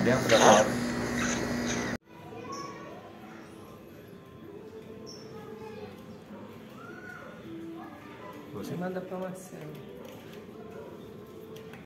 dentro da casa. Você manda para Marcelo.